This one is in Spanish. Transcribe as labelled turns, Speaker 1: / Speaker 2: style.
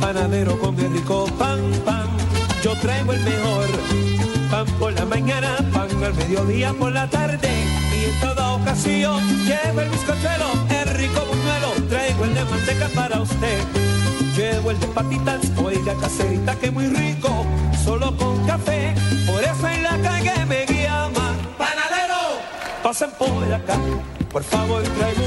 Speaker 1: panadero con mi rico pan, pan. Yo traigo el mejor pan por la mañana, pan al mediodía, por la tarde y en toda ocasión llevo el bizcochuelo, el rico buñuelo, traigo el de manteca para usted. Llevo el de patitas, oiga caserita que muy rico, solo con café, por eso en la calle me llaman panadero. Pasen por acá, por favor traigo